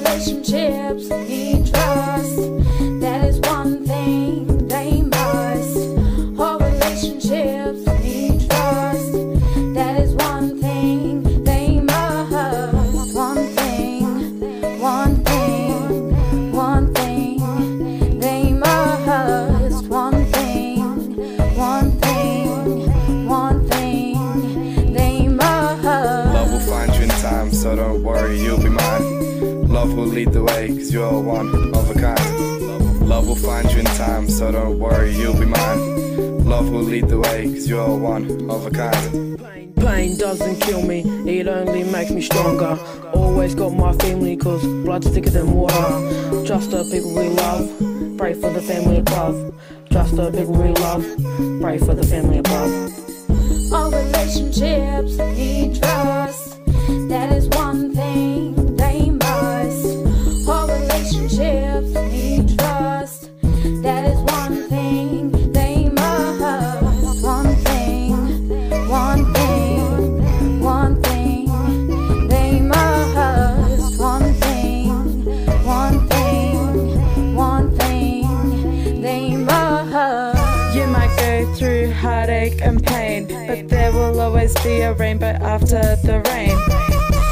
relationships need trust. That is one thing they must. All relationships need trust. That is one thing they must. One thing, one thing, one thing they must. One thing, one thing, one thing they must. Love will find you in time, so don't worry, you'll be. Love will lead the way, cause you're one of a kind. Love will find you in time, so don't worry, you'll be mine. Love will lead the way, cause you're one of a kind. Pain doesn't kill me, it only makes me stronger. Always got my family, cause blood's thicker than water. Trust the people we love, pray for the family above. Trust the people we love, pray for the family above. All relationships trust. That is one thing they must. One thing, one thing, one thing they must. One thing, one thing, one thing they must. You might go through heartache and pain, but there will always be a rainbow after the rain.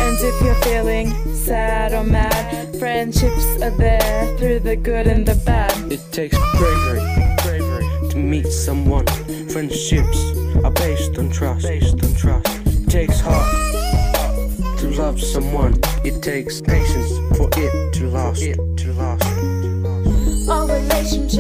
And if you're feeling sad or mad, friendships are there through the good and the bad. It takes bravery, bravery to meet someone. Friendships are based on trust, based on trust. It takes heart to love someone. It takes patience for it to last, it to last. All relationships